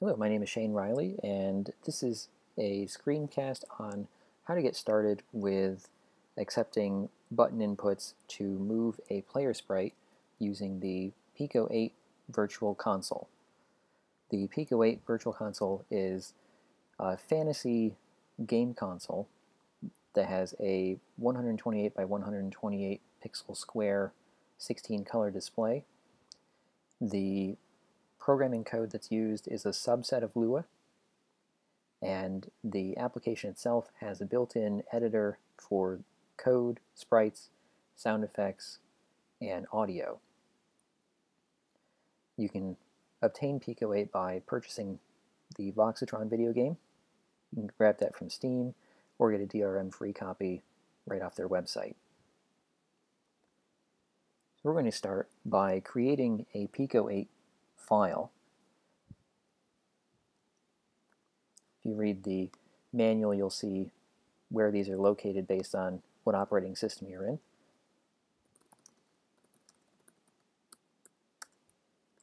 Hello, my name is Shane Riley, and this is a screencast on how to get started with accepting button inputs to move a player sprite using the Pico 8 Virtual Console. The Pico 8 Virtual Console is a fantasy game console that has a 128 by 128 pixel square 16 color display. The programming code that's used is a subset of Lua, and the application itself has a built-in editor for code, sprites, sound effects, and audio. You can obtain Pico 8 by purchasing the Voxatron video game. You can grab that from Steam or get a DRM free copy right off their website. So we're going to start by creating a Pico 8 file. If you read the manual, you'll see where these are located based on what operating system you're in.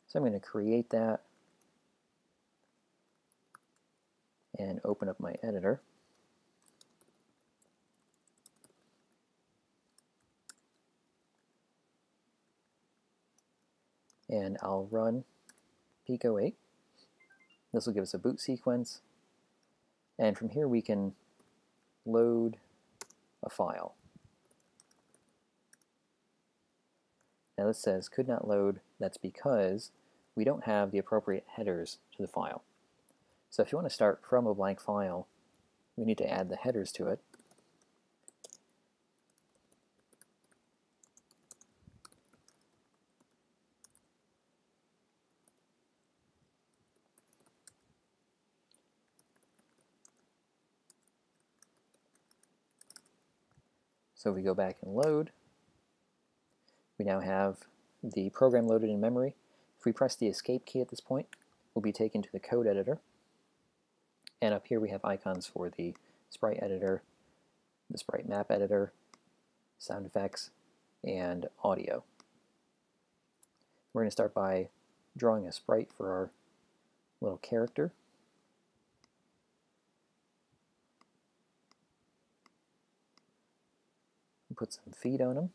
So I'm going to create that and open up my editor. And I'll run Pico 8. This will give us a boot sequence. And from here we can load a file. Now this says could not load, that's because we don't have the appropriate headers to the file. So if you want to start from a blank file, we need to add the headers to it. So if we go back and load. We now have the program loaded in memory. If we press the escape key at this point, we'll be taken to the code editor. And up here we have icons for the sprite editor, the sprite map editor, sound effects, and audio. We're going to start by drawing a sprite for our little character. Put some feet on him,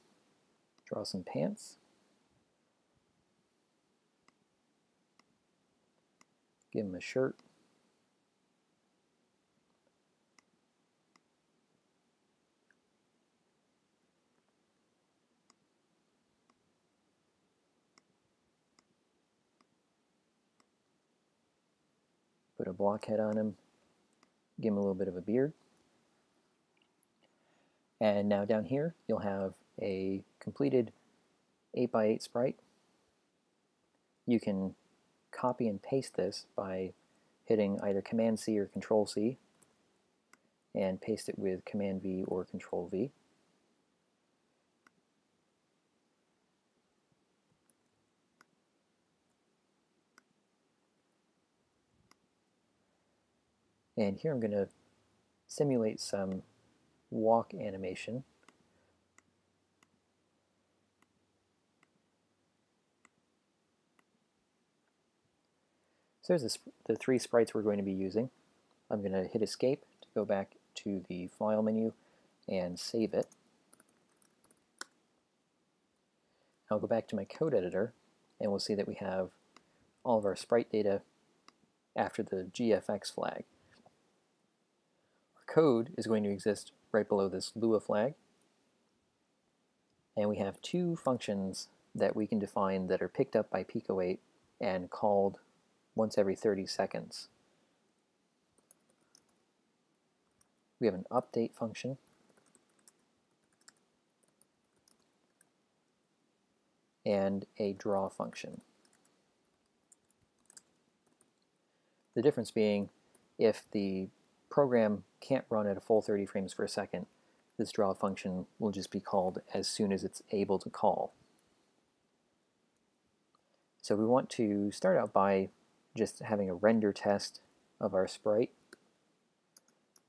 draw some pants, give him a shirt, put a blockhead on him, give him a little bit of a beard. And now down here, you'll have a completed 8x8 sprite. You can copy and paste this by hitting either Command C or Control C and paste it with Command V or Control V. And here I'm going to simulate some walk animation. So there's the three sprites we're going to be using. I'm going to hit escape to go back to the file menu and save it. I'll go back to my code editor and we'll see that we have all of our sprite data after the GFX flag. Our code is going to exist right below this Lua flag. And we have two functions that we can define that are picked up by Pico 8 and called once every 30 seconds. We have an update function and a draw function. The difference being if the program can't run at a full 30 frames per second, this draw function will just be called as soon as it's able to call. So we want to start out by just having a render test of our sprite.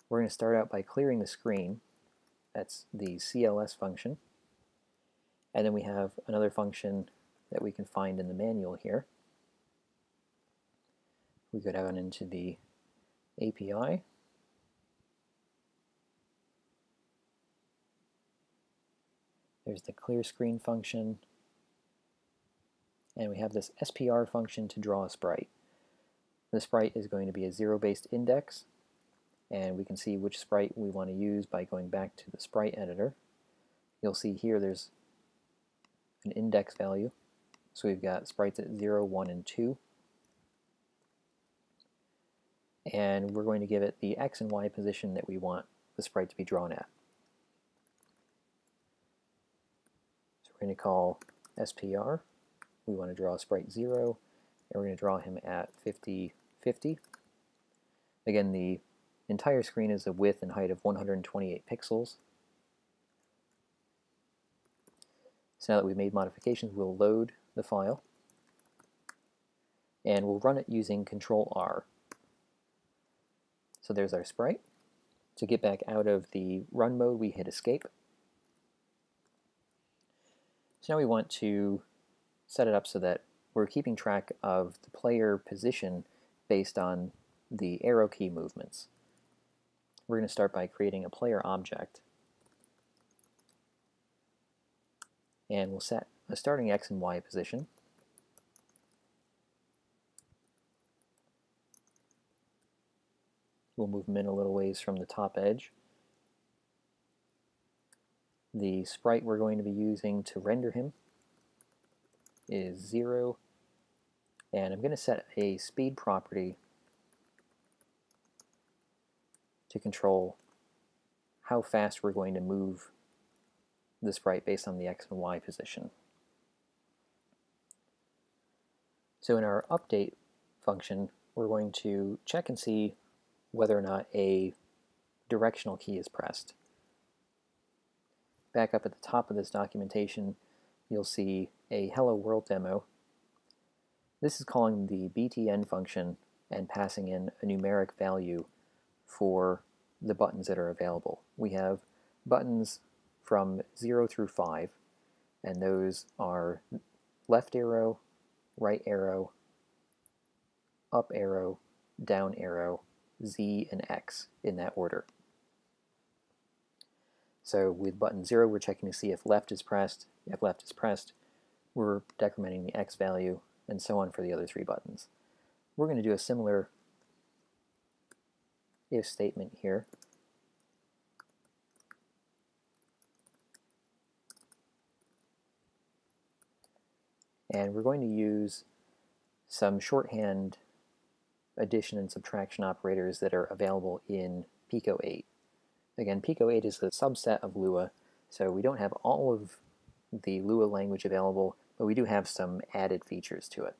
We're going to start out by clearing the screen. That's the CLS function. And then we have another function that we can find in the manual here. we go down into the API. There's the clear screen function. And we have this SPR function to draw a sprite. The sprite is going to be a zero-based index, and we can see which sprite we want to use by going back to the sprite editor. You'll see here there's an index value. So we've got sprites at 0, 1, and 2 and we're going to give it the x and y position that we want the sprite to be drawn at. We're going to call SPR. We want to draw sprite 0, and we're going to draw him at 50, 50. Again, the entire screen is a width and height of 128 pixels. So now that we've made modifications, we'll load the file, and we'll run it using Control R. So there's our sprite. To get back out of the run mode, we hit escape. So now we want to set it up so that we're keeping track of the player position based on the arrow key movements. We're going to start by creating a player object. And we'll set a starting x and y position. We'll move them in a little ways from the top edge. The sprite we're going to be using to render him is 0, and I'm going to set a speed property to control how fast we're going to move the sprite based on the x and y position. So in our update function, we're going to check and see whether or not a directional key is pressed. Back up at the top of this documentation, you'll see a Hello World demo. This is calling the btn function and passing in a numeric value for the buttons that are available. We have buttons from 0 through 5, and those are left arrow, right arrow, up arrow, down arrow, Z, and X in that order. So with button 0, we're checking to see if left is pressed. If left is pressed, we're decrementing the X value, and so on for the other three buttons. We're going to do a similar if statement here. And we're going to use some shorthand addition and subtraction operators that are available in Pico 8. Again, Pico 8 is a subset of Lua, so we don't have all of the Lua language available, but we do have some added features to it.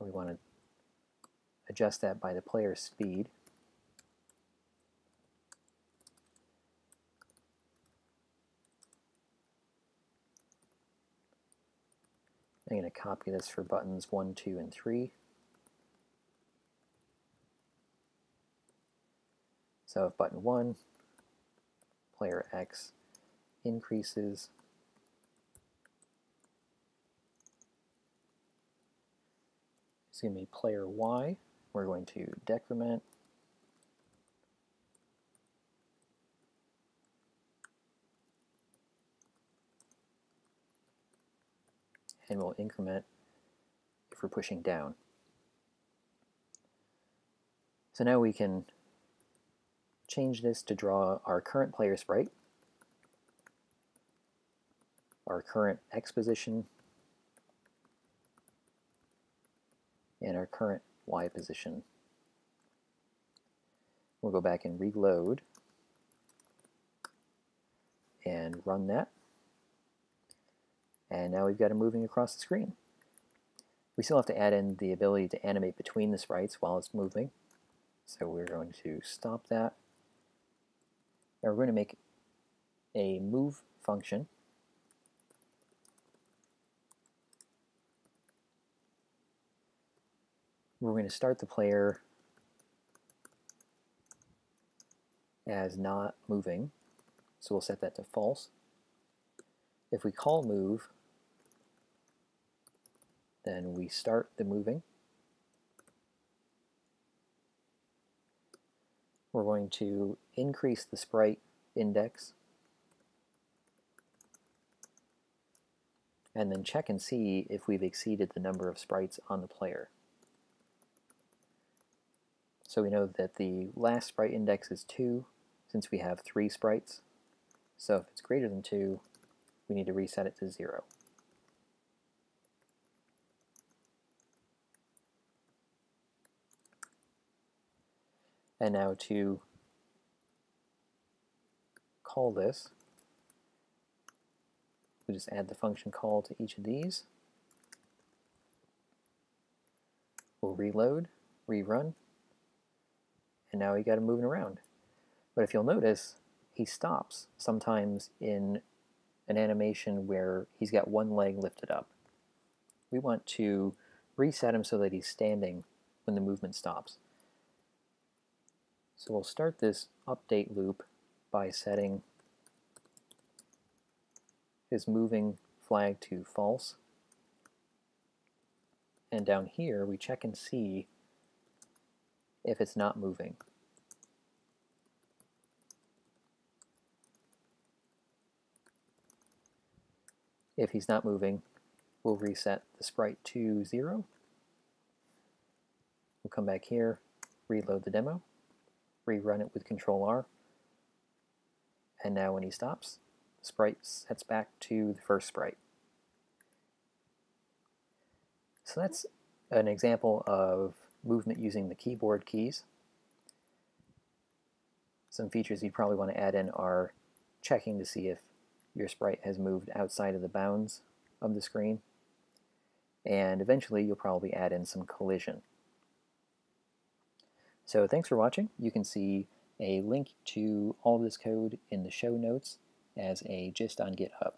We want to adjust that by the player's speed. I'm going to copy this for buttons 1, 2, and 3. So if button 1, player X increases, it's going to be player Y. We're going to decrement and we'll increment if we're pushing down. So now we can change this to draw our current player sprite, our current X position, and our current Y position. We'll go back and reload and run that. And now we've got it moving across the screen. We still have to add in the ability to animate between the sprites while it's moving. So we're going to stop that. And we're going to make a move function. We're going to start the player as not moving. So we'll set that to false. If we call move, Then we start the moving. We're going to increase the sprite index and then check and see if we've exceeded the number of sprites on the player. So we know that the last sprite index is 2 since we have 3 sprites. So if it's greater than 2, we need to reset it to 0. And now to call this, we just add the function call to each of these. We'll reload, rerun, and now he got him moving around. But if you'll notice, he stops sometimes in an animation where he's got one leg lifted up. We want to reset him so that he's standing when the movement stops. So we'll start this update loop by setting his moving flag to false. And down here we check and see if it's not moving. If he's not moving, we'll reset the sprite to 0. We'll come back here, reload the demo, rerun it with Control R, and now when he stops, the sprite sets back to the first sprite. So that's an example of movement using the keyboard keys. Some features you'd probably want to add in are checking to see if your sprite has moved outside of the bounds of the screen. And eventually you'll probably add in some collision. So thanks for watching. You can see a link to all of this code in the show notes as a gist on GitHub.